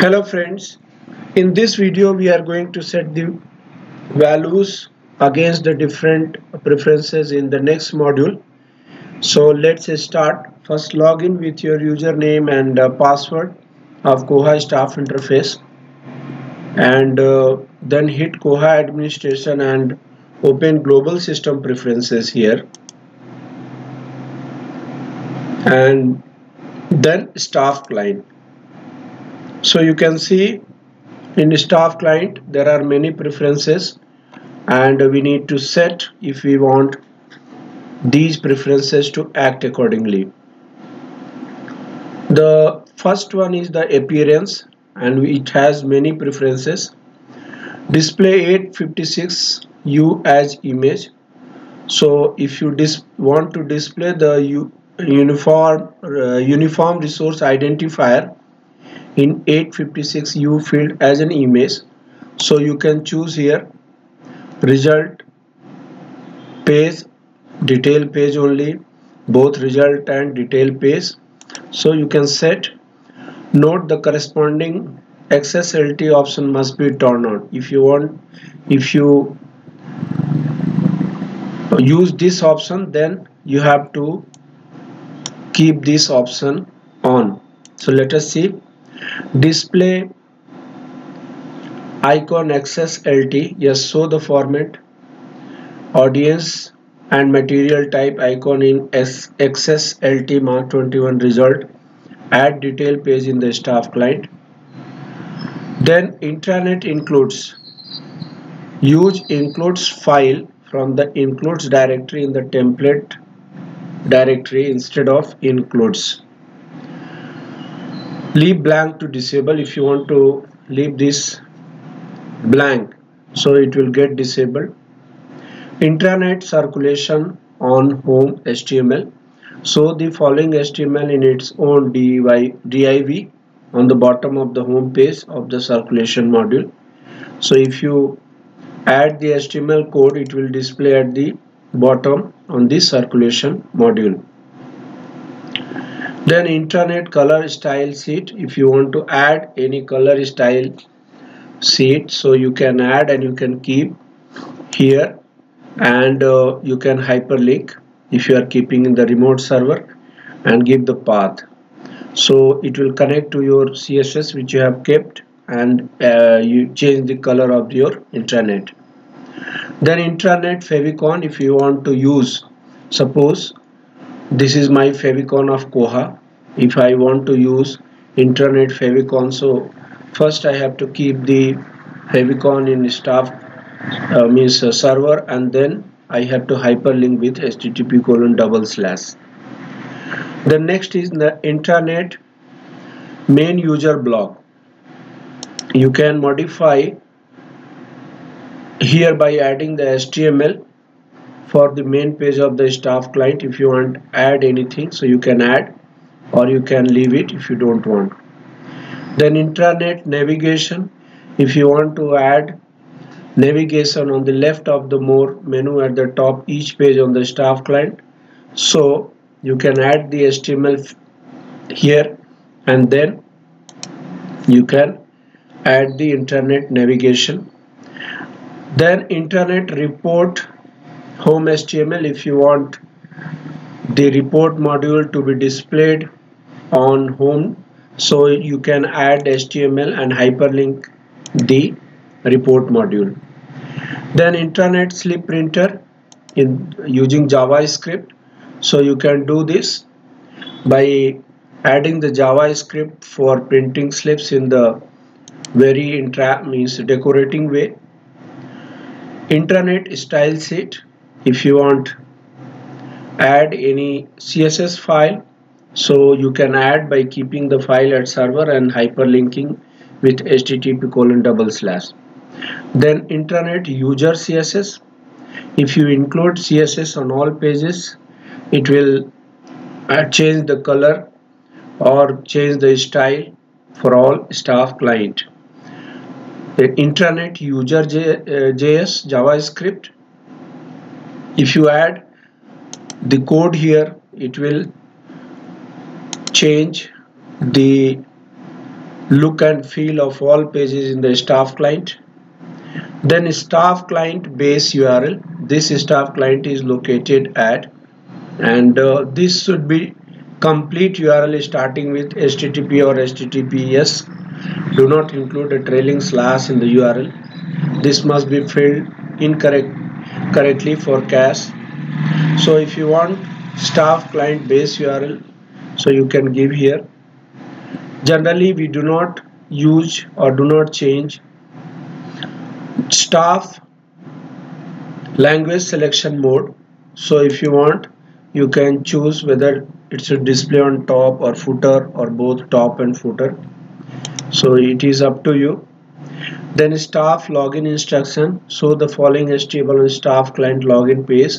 Hello friends, in this video we are going to set the values against the different preferences in the next module. So let's start. First log in with your username and uh, password of Koha staff interface and uh, then hit Koha administration and open global system preferences here and then staff client so you can see in staff client there are many preferences and we need to set if we want these preferences to act accordingly. The first one is the appearance and it has many preferences. Display 856 u as image. So if you want to display the uniform uh, uniform resource identifier in 856u field as an image. So you can choose here. Result page detail page only. Both result and detail page. So you can set. Note the corresponding XSLT option must be turned on. If you want if you use this option then you have to keep this option on. So let us see display icon XSLT yes show the format audience and material type icon in XSLT MARC 21 result add detail page in the staff client. Then intranet includes use includes file from the includes directory in the template directory instead of includes leave blank to disable if you want to leave this blank. So it will get disabled. Intranet circulation on home HTML so the following HTML in its own div on the bottom of the home page of the circulation module. So if you add the HTML code it will display at the bottom on the circulation module then intranet color style sheet. If you want to add any color style sheet so you can add and you can keep here. And uh, you can hyperlink if you are keeping in the remote server and give the path. So it will connect to your css which you have kept and uh, you change the color of your intranet. Then intranet favicon if you want to use suppose this is my favicon of koha. If i want to use internet favicon so first i have to keep the favicon in staff uh, means uh, server and then i have to hyperlink with http colon double slash. The next is the intranet main user block. You can modify here by adding the html for the main page of the staff client if you want add anything. So you can add or you can leave it if you don't want. Then intranet navigation. If you want to add navigation on the left of the more menu at the top each page on the staff client. So you can add the HTML here and then you can add the internet navigation. Then internet report home HTML if you want the report module to be displayed on home so you can add HTML and hyperlink the report module. Then intranet slip printer in using JavaScript. So you can do this by adding the JavaScript for printing slips in the very intra means decorating way. Intranet style sheet if you want add any css file. So you can add by keeping the file at server and hyperlinking with http colon double slash. Then intranet user css if you include css on all pages it will uh, change the color or change the style for all staff client. The intranet user js uh, javascript if you add the code here it will change the look and feel of all pages in the staff client. Then staff client base URL this staff client is located at and uh, this should be complete URL starting with HTTP or HTTPS do not include a trailing slash in the URL this must be filled incorrect correctly for cache so if you want staff client base URL so you can give here. Generally we do not use or do not change staff language selection mode. So if you want you can choose whether it should display on top or footer or both top and footer. So it is up to you then staff login instruction. So the following HTML and staff client login page.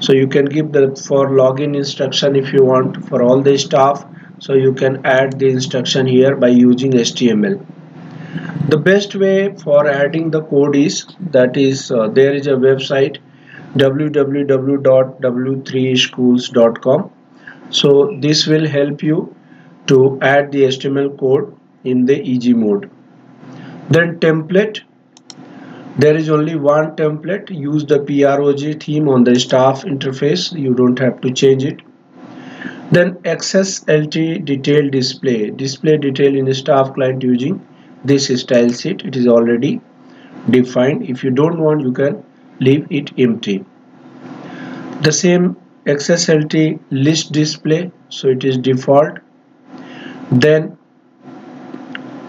So you can give the for login instruction if you want for all the staff. So you can add the instruction here by using HTML the best way for adding the code is that is uh, there is a website www.w3schools.com so this will help you to add the HTML code in the easy mode then template. There is only one template. Use the PROG theme on the staff interface. You don't have to change it. Then XSLT detail display. Display detail in staff client using this style sheet. It is already defined. If you don't want you can leave it empty. The same XSLT list display. So it is default. Then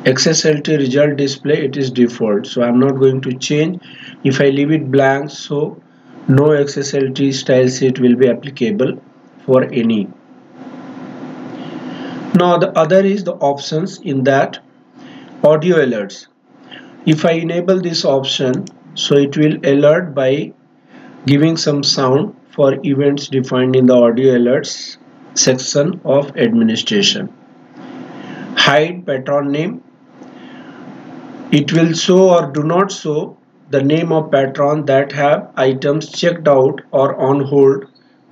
XSLT result display it is default. So I'm not going to change. If I leave it blank so no XSLT style sheet will be applicable for any. Now the other is the options in that audio alerts. If I enable this option so it will alert by giving some sound for events defined in the audio alerts section of administration. Hide patron name it will show or do not show the name of patron that have items checked out or on hold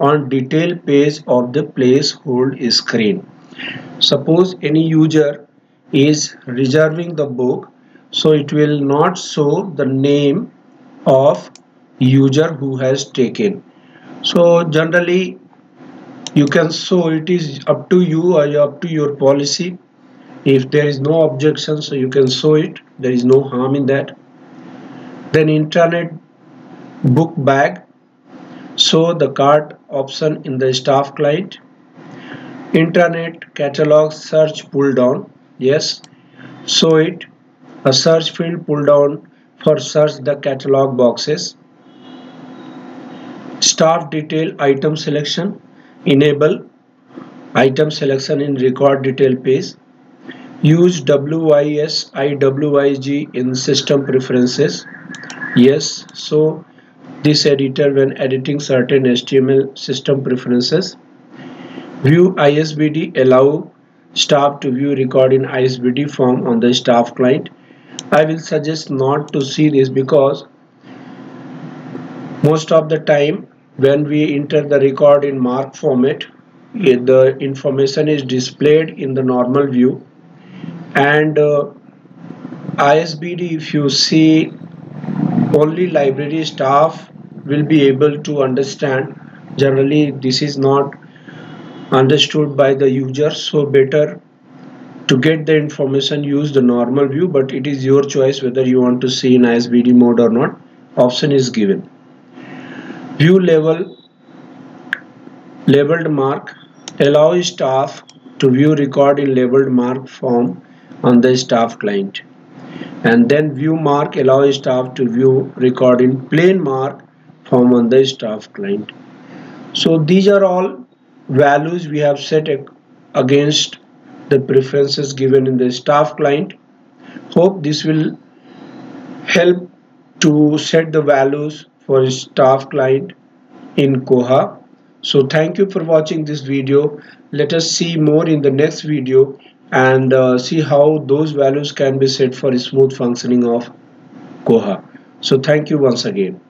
on detail page of the place hold screen. Suppose any user is reserving the book so it will not show the name of user who has taken. So generally you can show it is up to you or up to your policy if there is no objection so you can show it. There is no harm in that. Then internet book bag. Show the cart option in the staff client. Internet catalog search pull down yes. Show it. A search field pull down for search the catalog boxes. Staff detail item selection. Enable. Item selection in record detail page use WYSIWYG in system preferences. Yes so this editor when editing certain HTML system preferences view ISBD allow staff to view record in ISBD form on the staff client. I will suggest not to see this because most of the time when we enter the record in MARC format eh, the information is displayed in the normal view and uh, ISBD if you see only library staff will be able to understand. Generally this is not understood by the user so better to get the information use the normal view but it is your choice whether you want to see in ISBD mode or not. Option is given. View level labeled MARC. Allow staff to view record in labeled MARC form on the staff client. And then view MARC allow staff to view record in plain MARC form on the staff client. So these are all values we have set against the preferences given in the staff client. Hope this will help to set the values for staff client in Koha. So thank you for watching this video. Let us see more in the next video and uh, see how those values can be set for smooth functioning of Koha. So thank you once again.